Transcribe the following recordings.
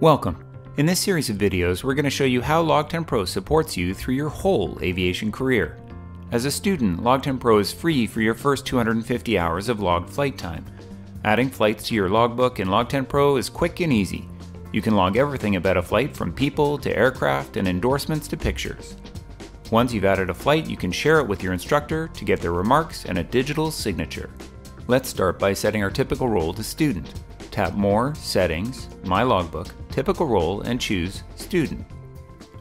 Welcome. In this series of videos, we're going to show you how LogTen Pro supports you through your whole aviation career. As a student, LogTen Pro is free for your first 250 hours of logged flight time. Adding flights to your logbook in LogTen Pro is quick and easy. You can log everything about a flight from people to aircraft and endorsements to pictures. Once you've added a flight, you can share it with your instructor to get their remarks and a digital signature. Let's start by setting our typical role to student. Tap More, Settings, My Logbook, Typical Role, and choose Student.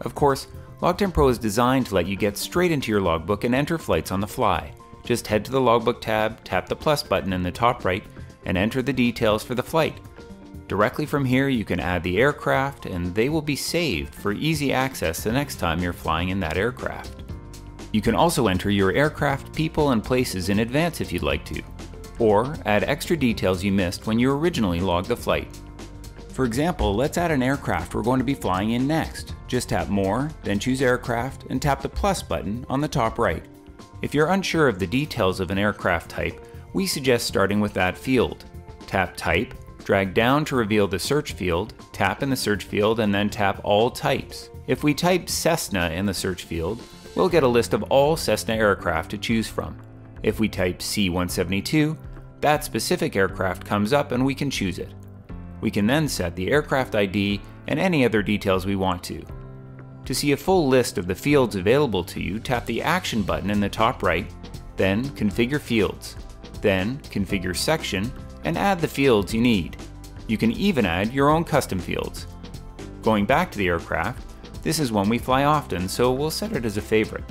Of course, LogTen Pro is designed to let you get straight into your logbook and enter flights on the fly. Just head to the Logbook tab, tap the plus button in the top right, and enter the details for the flight. Directly from here, you can add the aircraft, and they will be saved for easy access the next time you're flying in that aircraft. You can also enter your aircraft, people, and places in advance if you'd like to or add extra details you missed when you originally logged the flight. For example, let's add an aircraft we're going to be flying in next. Just tap More, then choose Aircraft, and tap the plus button on the top right. If you're unsure of the details of an aircraft type, we suggest starting with that field. Tap Type, drag down to reveal the search field, tap in the search field, and then tap All Types. If we type Cessna in the search field, we'll get a list of all Cessna aircraft to choose from. If we type C-172, that specific aircraft comes up and we can choose it. We can then set the aircraft ID and any other details we want to. To see a full list of the fields available to you, tap the Action button in the top right, then Configure Fields, then Configure Section, and add the fields you need. You can even add your own custom fields. Going back to the aircraft, this is one we fly often, so we'll set it as a favorite.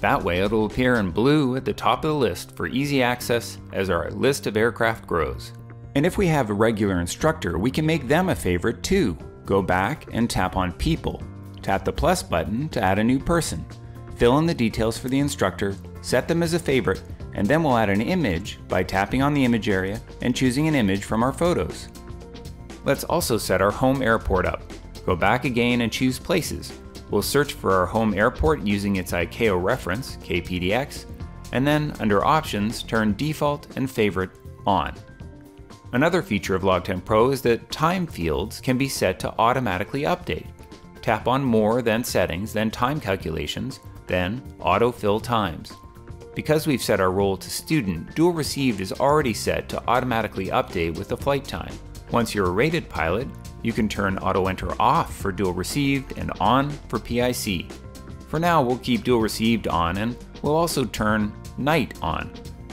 That way it'll appear in blue at the top of the list for easy access as our list of aircraft grows. And if we have a regular instructor, we can make them a favorite too. Go back and tap on People. Tap the plus button to add a new person. Fill in the details for the instructor, set them as a favorite, and then we'll add an image by tapping on the image area and choosing an image from our photos. Let's also set our home airport up. Go back again and choose Places. We'll search for our home airport using its ICAO reference, KPDX, and then under Options, turn Default and Favorite on. Another feature of LogTen Pro is that time fields can be set to automatically update. Tap on More, then Settings, then Time Calculations, then Autofill Times. Because we've set our role to Student, Dual Received is already set to automatically update with the flight time. Once you're a rated pilot, you can turn auto enter off for dual received and on for PIC. For now, we'll keep dual received on and we'll also turn night on.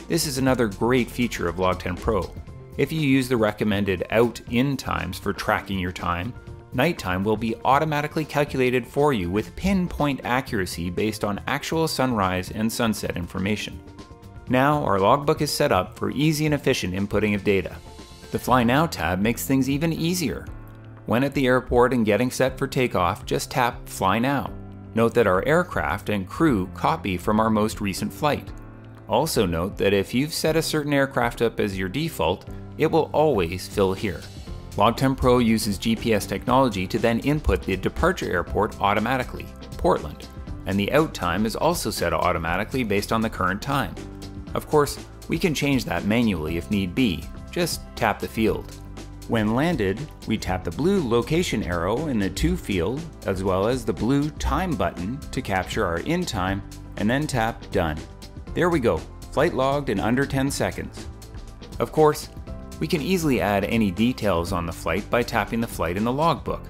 This is another great feature of LogTen Pro. If you use the recommended out-in times for tracking your time, nighttime will be automatically calculated for you with pinpoint accuracy based on actual sunrise and sunset information. Now our logbook is set up for easy and efficient inputting of data. The Fly Now tab makes things even easier. When at the airport and getting set for takeoff, just tap Fly Now. Note that our aircraft and crew copy from our most recent flight. Also note that if you've set a certain aircraft up as your default, it will always fill here. LogTen Pro uses GPS technology to then input the departure airport automatically, Portland, and the out time is also set automatically based on the current time. Of course, we can change that manually if need be, just tap the field. When landed, we tap the blue location arrow in the to field, as well as the blue time button to capture our in time, and then tap done. There we go, flight logged in under 10 seconds. Of course, we can easily add any details on the flight by tapping the flight in the logbook.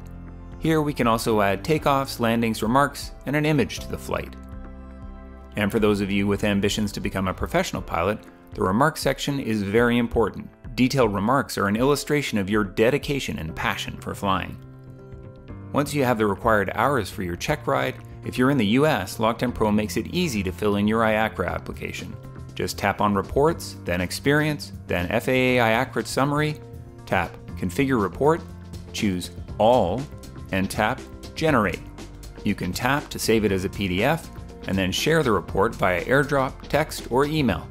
Here we can also add takeoffs, landings, remarks, and an image to the flight. And for those of you with ambitions to become a professional pilot, the remarks section is very important. Detailed remarks are an illustration of your dedication and passion for flying. Once you have the required hours for your check ride, if you're in the US, LogTen Pro makes it easy to fill in your IACRA application. Just tap on Reports, then Experience, then FAA IACRA Summary, tap Configure Report, choose All, and tap Generate. You can tap to save it as a PDF, and then share the report via airdrop, text, or email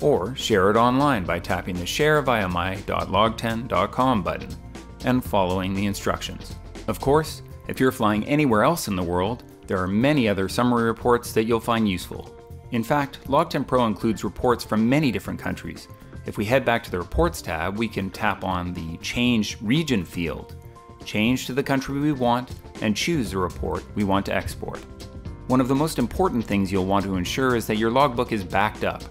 or share it online by tapping the Share via my.logten.com button and following the instructions. Of course, if you're flying anywhere else in the world, there are many other summary reports that you'll find useful. In fact, LogTen Pro includes reports from many different countries. If we head back to the Reports tab, we can tap on the Change Region field, change to the country we want, and choose the report we want to export. One of the most important things you'll want to ensure is that your logbook is backed up.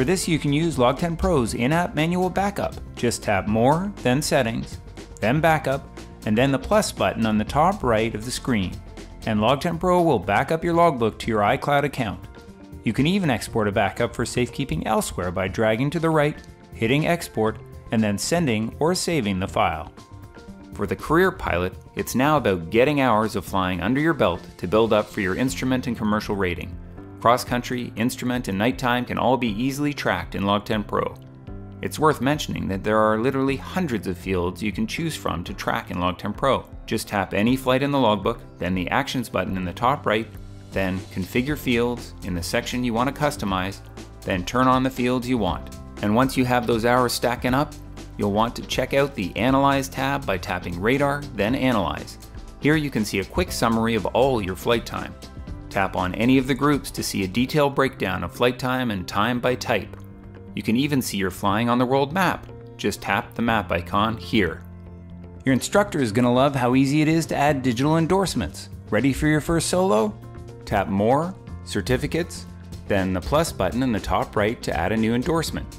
For this, you can use LogTen Pro's in-app manual backup. Just tap More, then Settings, then Backup, and then the plus button on the top right of the screen. And LogTen Pro will back up your logbook to your iCloud account. You can even export a backup for safekeeping elsewhere by dragging to the right, hitting Export, and then sending or saving the file. For the career pilot, it's now about getting hours of flying under your belt to build up for your instrument and commercial rating. Cross country, instrument, and nighttime can all be easily tracked in LogTen Pro. It's worth mentioning that there are literally hundreds of fields you can choose from to track in LogTen Pro. Just tap any flight in the logbook, then the Actions button in the top right, then Configure Fields in the section you want to customize, then turn on the fields you want. And once you have those hours stacking up, you'll want to check out the Analyze tab by tapping Radar, then Analyze. Here you can see a quick summary of all your flight time. Tap on any of the groups to see a detailed breakdown of flight time and time by type. You can even see your flying on the world map. Just tap the map icon here. Your instructor is going to love how easy it is to add digital endorsements. Ready for your first solo? Tap More, Certificates, then the plus button in the top right to add a new endorsement.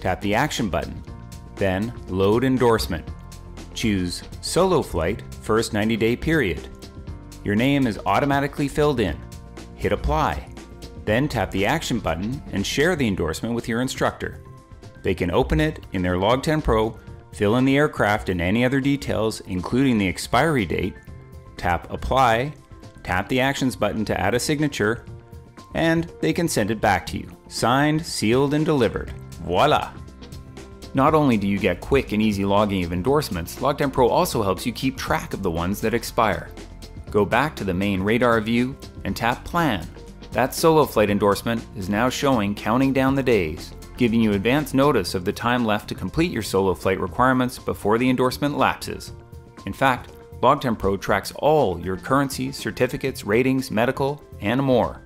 Tap the Action button, then Load Endorsement. Choose Solo Flight First 90 Day Period. Your name is automatically filled in. Hit Apply. Then tap the Action button and share the endorsement with your instructor. They can open it in their LogTen Pro, fill in the aircraft and any other details, including the expiry date, tap Apply, tap the Actions button to add a signature, and they can send it back to you, signed, sealed, and delivered. Voila! Not only do you get quick and easy logging of endorsements, LogTen Pro also helps you keep track of the ones that expire. Go back to the main radar view and tap Plan. That solo flight endorsement is now showing counting down the days, giving you advance notice of the time left to complete your solo flight requirements before the endorsement lapses. In fact, LogTen Pro tracks all your currency, certificates, ratings, medical, and more,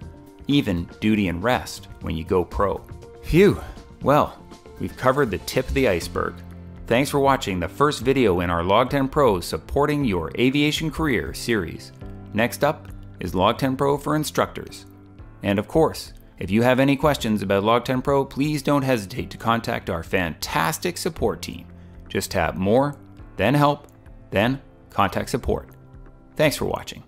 even duty and rest when you go pro. Phew! Well, we've covered the tip of the iceberg. Thanks for watching the first video in our LogTen Pro supporting your aviation career series. Next up is LogTen Pro for instructors. And of course, if you have any questions about LogTen Pro, please don't hesitate to contact our fantastic support team. Just tap More, then Help, then Contact Support. Thanks for watching.